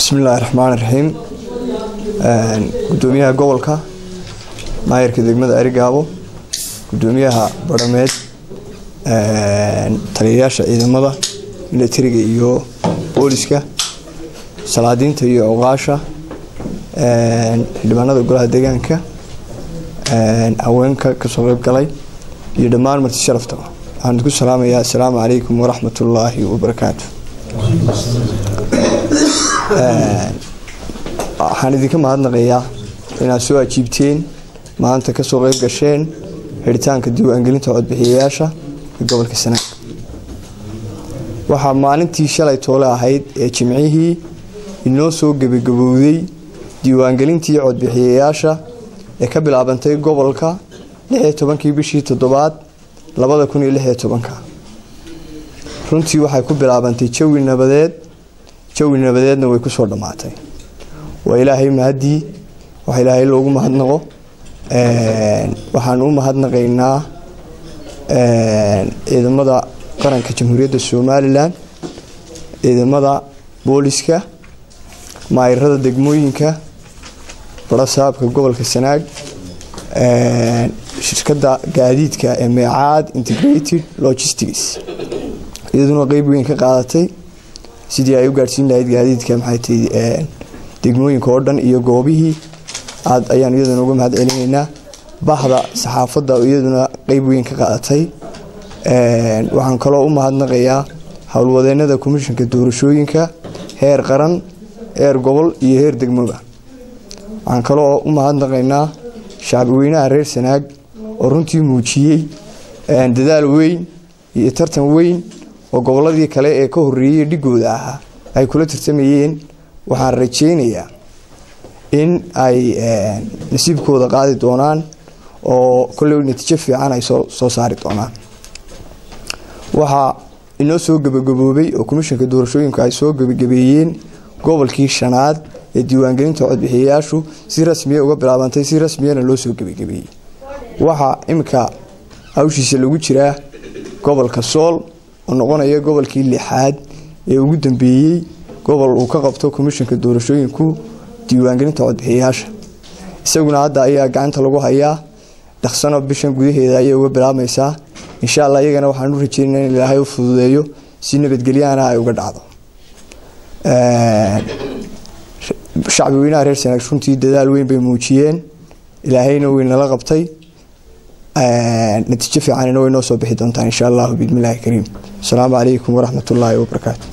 bismillaahi raxmaan raxiim gudoomiyaha gobolka maayarka degmada arigaabo. Gudoomiyaha badhameed taliyayaasha ciidamada milatariga iyo booliska salaadiinta iyo oqaasha xildhibaanada golaha deegaanka haweenka ka soo qeyb galay iyo dhammaan marti sharaftaba waxaan idinku salaamayaa assalaamu calaykum waraxmatullaahi wabarakaatu waxaan idinka mahadnaqayaa inaad soo ajiibteen maanta ka soo qeyb gasheen xidhitaanka diiwaangelinta codbixiyayaasha ee gobolka sanaag waxaa maalintii shalay toole ahayd ee jimcihii inoo soo gebagabowday diiwaangelintii codbixiyayaasha ee ka bilaabantay gobolka lixiyo tobankii bishii toddobaad labada kun iyo lixiyo tobanka. Runtii waxay ku bilaabantay jawi nabadeed jawi nabadeedna way ku soo dhammaatay waa ilaahay mahadii waxa ilaahay loogu mahadnaqo. Waxaan u mahadnaqaynaa ciidamada qaranka jamhuuriyadda somalilan ciidamada booliska maayirada degmooyinka barasaabka gobolka sanaag shirkada gaadiidka ee meecaad integrated logistics. Iyaduna qeyb weyn ka qaadatay sidii ay u gaadhsiin lahayd gaadiidka maxay tahay degmooyinka oo dhan iyo goobihii aad ayaan iyaduna uga mahad celinaynaa bahda saxaafadda iyaduna qeyb weyn ka qaadatay waxaan kaloo u mahadnaqayaa howlwadeenada komishanka doorashooyinka heer qaran heer gobol iyo heer degmoba waxaan kaloo u mahadnaqaynaa shacbiweynaha reer sanaag oo runtii muujiyey dadaal weyn iyo tartan weyn oo goboladii kale ee ka horeeyey dhigooda ahaa ay kula tartamayeen waxaan rajeynayaa in ay nasiibkooda qaadi doonaan oo kolley natiijo fiican ay soo saari doonaan. Waxaa inoo soo gebagaboobay oo komishanka doorashooyinku ay soo gebagabeeyeen gobolkii shanaad ee diiwaangelinta codbixiyayaashu si rasmiya uga bilaabantay si rasmiyana loo soo gebagabeeyey waxaa iminka hawshiisa lagu jiraa gobolka sool oo noqonaya gobolkii lixaad ee ugu dambeeyey gobol uu ka qabto komishanka doorashooyinku diiwaangelinta codbixiyayaasha isaguna hadda ayaa gacanta lagu hayaa dhaqsano bishan gudaheeda ayay uga bilaabmaysaa. Insha alla iyagana waxaan u in ilaahay u fududeeyo si nabadgelyahana ay uga dhacdo. Shacbi reer sanaag runtii dadaal weyn bay muujiyeen. Ilaahayna way nala qabtay. Natiijo fiicanina way noo soo bixi doontaan insha allahu biidmillahi kariim asalaamu calaykum waraxmatullaahi wabarakaatu